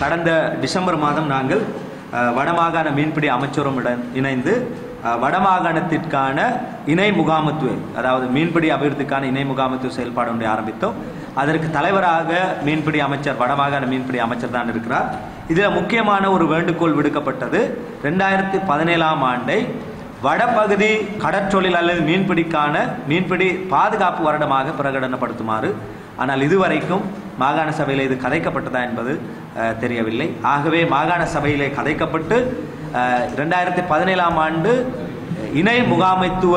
கடந்த டிசம்பர் மாதம் நாங்கள் வடமாகாண மீன்பிடி அமைச்சருடன் இணைந்து வடமாகாணத்திற்கான இணை முகாமத்துவ அதாவது மீன்பிடி அபிவிருத்திக்கான இணை முகாமத்துவ செயல்பாடு ஒன்றை ஆரம்பித்தோம். அதற்கு தலைவராக மீன்பிடி அமைச்சர் வடமாகாண மீன்பிடி அமைச்சர் தான் இருக்கிறார். இதில் முக்கியமான ஒரு வேண்டுகோள் விடுக்கப்பட்டது. ரெண்டாயிரத்தி பதினேழாம் ஆண்டை வடபகுதி கடற்றொழில் அல்லது மீன்பிடிக்கான மீன்பிடி பாதுகாப்பு வருடமாக பிரகடனப்படுத்துமாறு. ஆனால் இதுவரைக்கும் மாகாண சபையில் இது கதைக்கப்பட்டதா என்பது தெரியவில்லை. ஆகவே மாகாண சபையிலே கதைக்கப்பட்டு ரெண்டாயிரத்தி பதினேழாம் ஆண்டு இணை முகாமைத்துவ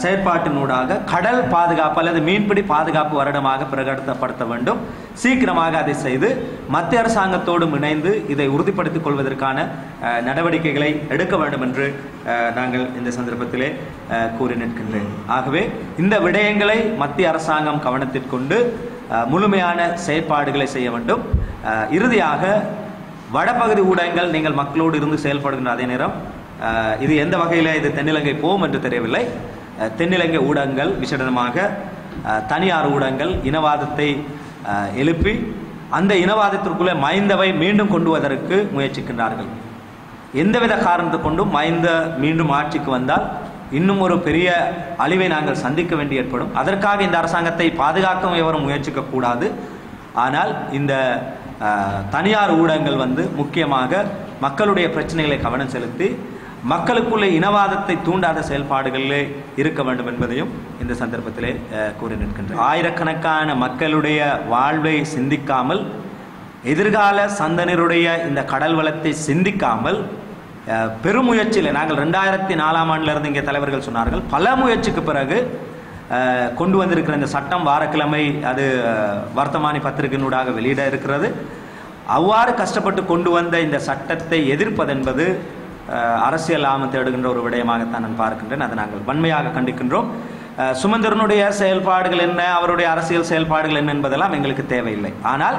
செயற்பாட்டினூடாக கடல் பாதுகாப்பு அல்லது மீன்பிடி பாதுகாப்பு வருடமாக பிரகடனப்படுத்த வேண்டும். சீக்கிரமாக அதை செய்து மத்திய அரசாங்கத்தோடும் இணைந்து இதை உறுதிப்படுத்திக் கொள்வதற்கான நடவடிக்கைகளை எடுக்க வேண்டும் என்று நாங்கள் இந்த சந்தர்ப்பத்திலே கூறி நிற்கின்றேன். ஆகவே இந்த விடயங்களை மத்திய அரசாங்கம் கவனத்திற்கொண்டு முழுமையான செயற்பாடுகளை செய்ய வேண்டும். இறுதியாக வடபகுதி ஊடகங்கள் நீங்கள் மக்களோடு இருந்து செயல்படுகின்ற அதே நேரம் இது எந்த வகையில் இது தென்னிலங்கை போகும் என்று தெரியவில்லை. தென்னிலங்கை ஊடகங்கள் விசேடமாக தனியார் ஊடகங்கள் இனவாதத்தை எழுப்பி அந்த இனவாதத்திற்குள்ளே மைந்தவை மீண்டும் கொண்டு வருவதற்கு முயற்சிக்கின்றார்கள். எந்தவித காரணத்தை கொண்டும் மைந்த மீண்டும் ஆட்சிக்கு வந்தால் இன்னும் ஒரு பெரிய அழிவை நாங்கள் சந்திக்க வேண்டி ஏற்படும். அதற்காக இந்த அரசாங்கத்தை பாதுகாக்கவும் எவரும் முயற்சிக்க கூடாது. ஆனால் இந்த தனியார் ஊடகங்கள் வந்து முக்கியமாக மக்களுடைய பிரச்சனைகளை கவனம் செலுத்தி மக்களுக்குள்ளே இனவாதத்தை தூண்டாத செயல்பாடுகளிலே இருக்க வேண்டும் என்பதையும் இந்த சந்தர்ப்பத்திலே கூறி நிற்கின்றேன். ஆயிரக்கணக்கான மக்களுடைய வாழ்வை சிந்திக்காமல் எதிர்கால சந்தனருடைய இந்த கடல் வளத்தை சிந்திக்காமல் பெருமுயற்சியில் நாங்கள் ரெண்டாயிரத்தி நாலாம் ஆண்டிலிருந்து இங்கே தலைவர்கள் சொன்னார்கள். பல முயற்சிக்கு பிறகு கொண்டு வந்திருக்கிற இந்த சட்டம் வாரக்கிழமை அது வர்த்தமானி பத்திரிகையினூடாக வெளியிட இருக்கிறது. அவ்வாறு கஷ்டப்பட்டு கொண்டு வந்த இந்த சட்டத்தை எதிர்ப்பதென்பது அரசியல் லாபம் தேடுகின்ற ஒரு விடயமாகத்தான் நான் பார்க்கின்றேன். அதை நாங்கள் வன்மையாக கண்டிக்கின்றோம். சுமந்திரனுடைய செயல்பாடுகள் என்ன அவருடைய அரசியல் செயல்பாடுகள் என்ன என்பதெல்லாம் எங்களுக்கு தேவையில்லை. ஆனால்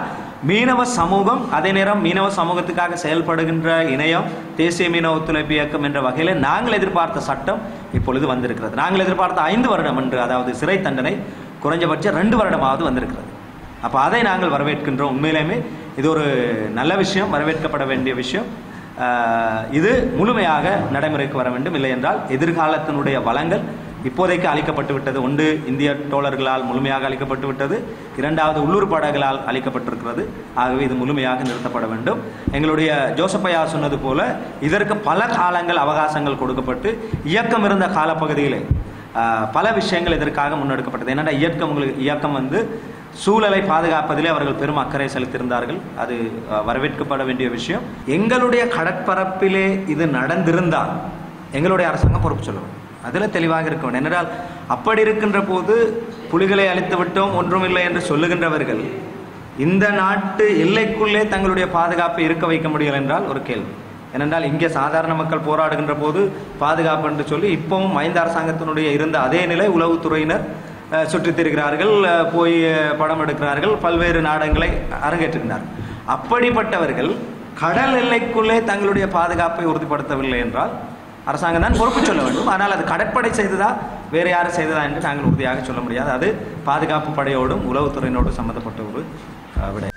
மீனவ சமூகம் அதே நேரம் மீனவ சமூகத்துக்காக செயல்படுகின்ற இணையம் தேசிய மீனவ ஒத்துழைப்பு இயக்கம் என்ற வகையில் நாங்கள் எதிர்பார்த்த சட்டம் இப்பொழுது வந்திருக்கிறது. நாங்கள் எதிர்பார்த்த ஐந்து வருடம் என்று அதாவது சிறை தண்டனை குறைஞ்சபட்சம் ரெண்டு வருடமாவது வந்திருக்கிறது. அப்போ அதை நாங்கள் வரவேற்கின்றோம். உண்மையிலேயுமே இது ஒரு நல்ல விஷயம் வரவேற்கப்பட வேண்டிய விஷயம். இது முழுமையாக நடைமுறைக்கு வர வேண்டும். இல்லை என்றால் எதிர்காலத்தினுடைய வளங்கள் இப்போதைக்கு அளிக்கப்பட்டு விட்டது ஒன்று இந்திய டோலர்களால் முழுமையாக அளிக்கப்பட்டு விட்டது. இரண்டாவது உள்ளூர் படகுகளால் அளிக்கப்பட்டிருக்கிறது. ஆகவே இது முழுமையாக நிறுத்தப்பட வேண்டும். எங்களுடைய ஜோசப்பையா சொன்னது போல இதற்கு பல காலங்கள் அவகாசங்கள் கொடுக்கப்பட்டு இயக்கம் இருந்த காலப்பகுதியிலே பல விஷயங்கள் இதற்காக முன்னெடுக்கப்பட்டது. என்னென்னா இயக்கம் உங்களுக்கு இயக்கம் வந்து சூழலை பாதுகாப்பதிலே அவர்கள் பெரும் அக்கறை செலுத்தியிருந்தார்கள். அது வரவேற்கப்பட வேண்டிய விஷயம். எங்களுடைய கடற்பரப்பிலே இது நடந்திருந்தால் எங்களுடைய அரசாங்கம் பொறுப்பு சொல்லுவோம். அதில் தெளிவாக இருக்க வேண்டும் என்னென்றால் அப்படி இருக்கின்ற போது புலிகளை அழித்து விட்டோம் ஒன்றுமில்லை என்று சொல்லுகின்றவர்கள் இந்த நாட்டு எல்லைக்குள்ளே தங்களுடைய பாதுகாப்பை இருக்க வைக்க முடியல என்றால் ஒரு கேள்வி. ஏனென்றால் இங்கே சாதாரண மக்கள் போராடுகின்ற போது பாதுகாப்பு என்று சொல்லி இப்பவும் மைந்த அரசாங்கத்தினுடைய இருந்த அதே நிலை உளவுத்துறையினர் சுற்றித் திரிகிறார்கள் போய் படம் எடுக்கிறார்கள் பல்வேறு நாடகங்களை அரங்கேற்றுகிறார்கள் அப்படிப்பட்டவர்கள் கடல் எல்லைக்குள்ளே தங்களுடைய பாதுகாப்பை உறுதிப்படுத்தவில்லை என்றால் அரசாங்கம் தான் பொறுப்பு சொல்ல வேண்டும். ஆனால் அது கடற்படை செய்ததா? வேறு யாரும் செய்ததா என்று நாங்கள் உறுதியாக சொல்ல முடியாது. அது பாதுகாப்பு படையோடும் உளவுத்துறையினோடும் சம்மந்தப்பட்ட ஒரு விடை விடயம்.